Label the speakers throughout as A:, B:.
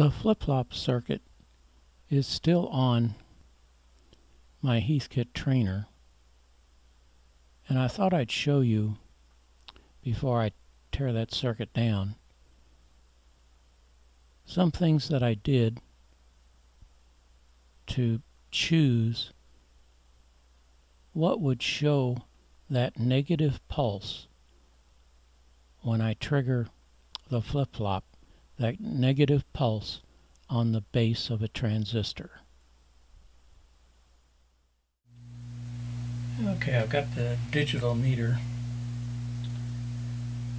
A: The flip-flop circuit is still on my Heathkit trainer and I thought I'd show you before I tear that circuit down some things that I did to choose what would show that negative pulse when I trigger the flip-flop, that negative pulse on the base of a transistor. Okay, I've got the digital meter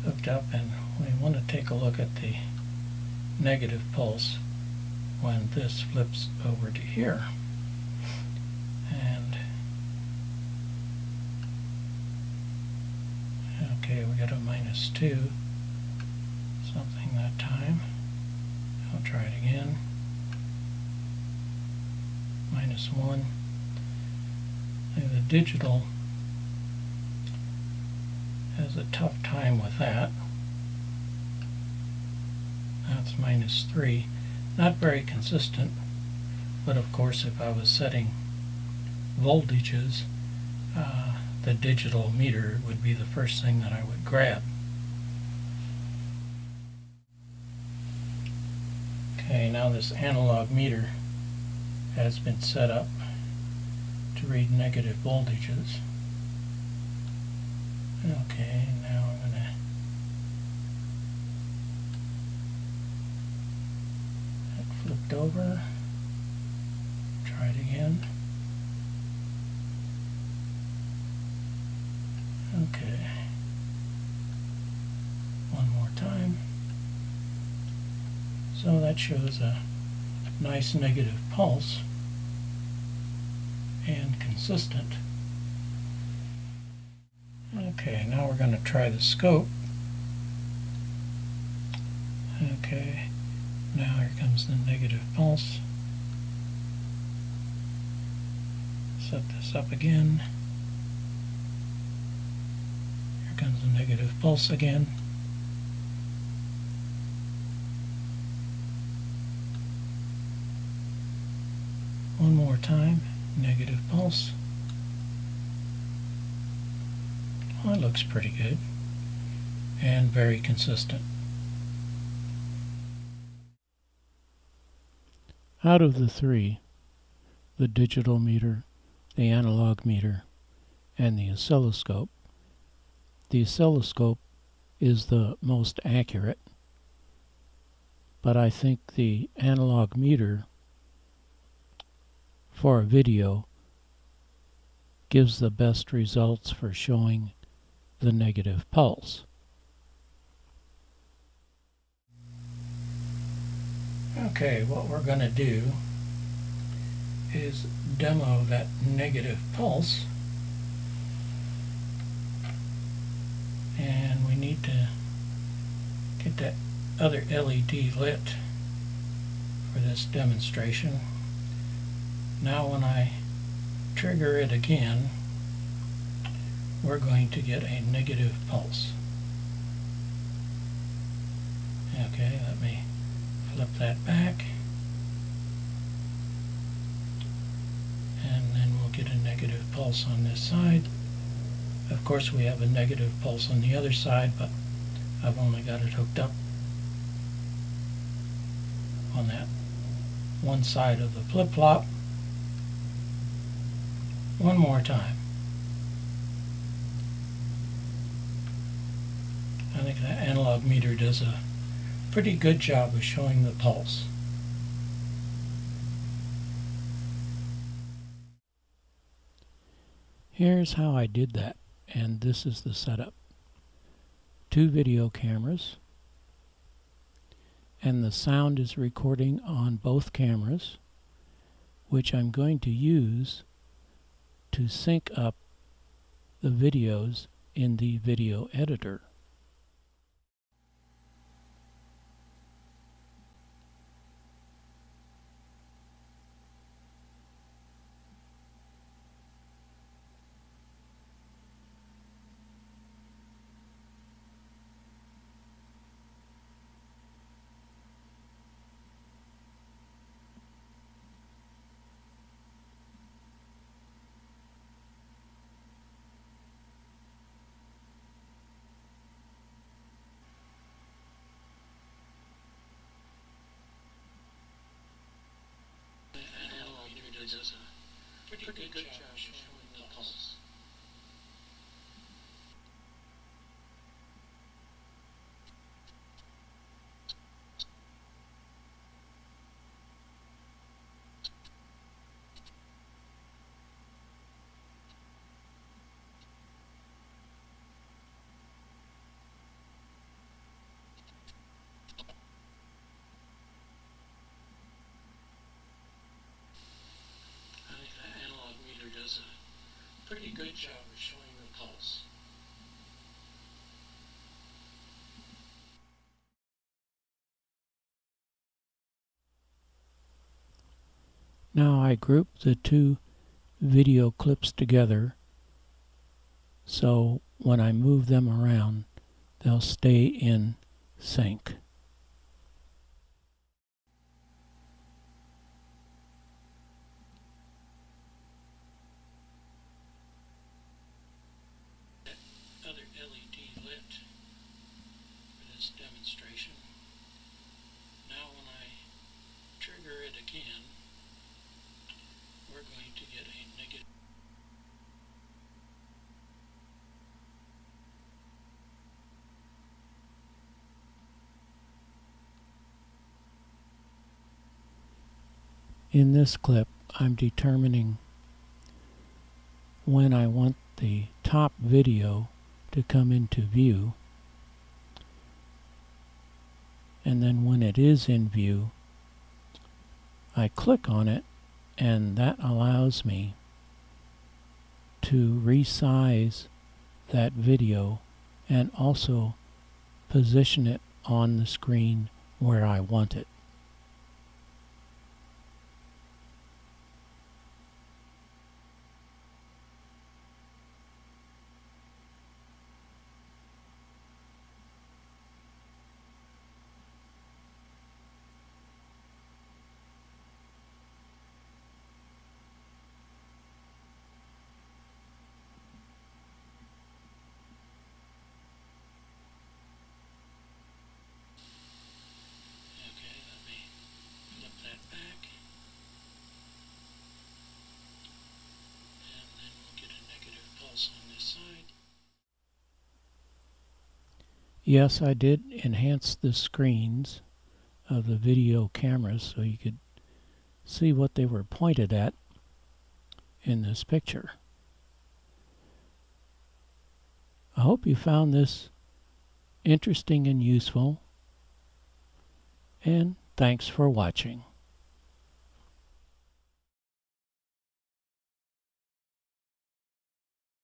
A: hooked up and we want to take a look at the negative pulse when this flips over to here. And okay, we got a minus 2 something that time. I'll try it again. Minus 1. And the digital has a tough time with that. That's minus 3. Not very consistent, but of course if I was setting voltages, uh, the digital meter would be the first thing that I would grab. Okay, now this analog meter has been set up to read negative voltages. Okay, now I'm going to that flipped over. Try it again. Okay. So that shows a nice negative pulse and consistent. Okay, now we're going to try the scope. Okay, now here comes the negative pulse. Set this up again. Here comes the negative pulse again. One more time negative pulse. Well, that looks pretty good and very consistent. Out of the three, the digital meter, the analog meter, and the oscilloscope, the oscilloscope is the most accurate, but I think the analog meter for a video gives the best results for showing the negative pulse. Okay, what we're going to do is demo that negative pulse and we need to get that other LED lit for this demonstration. Now when I trigger it again, we're going to get a negative pulse. Okay, let me flip that back. And then we'll get a negative pulse on this side. Of course we have a negative pulse on the other side, but I've only got it hooked up on that one side of the flip-flop one more time. I think the analog meter does a pretty good job of showing the pulse. Here's how I did that, and this is the setup. Two video cameras, and the sound is recording on both cameras, which I'm going to use to sync up the videos in the video editor. Good job showing the pulse. I think the analog meter does a pretty good job of showing the pulse. Now I group the two video clips together so when I move them around they'll stay in sync. other LED lit for this demonstration. Now when I trigger it again, we're going to get a negative. In this clip, I'm determining when I want the top video to come into view and then when it is in view I click on it and that allows me to resize that video and also position it on the screen where I want it. Okay, let me flip that back. And then we'll get a negative pulse on this side. Yes, I did enhance the screens of the video cameras so you could see what they were pointed at in this picture. I hope you found this interesting and useful and thanks for watching.